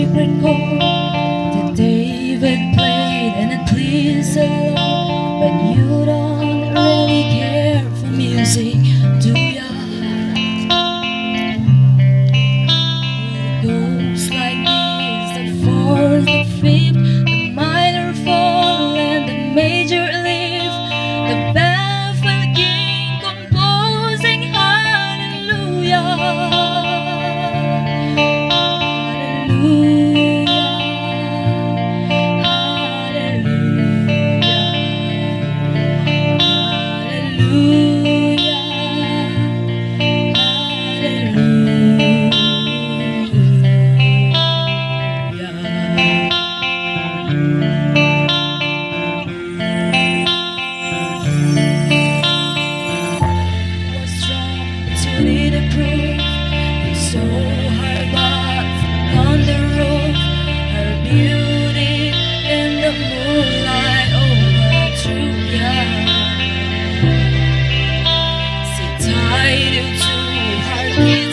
secret chord that David played and it pleased the Lord when you you.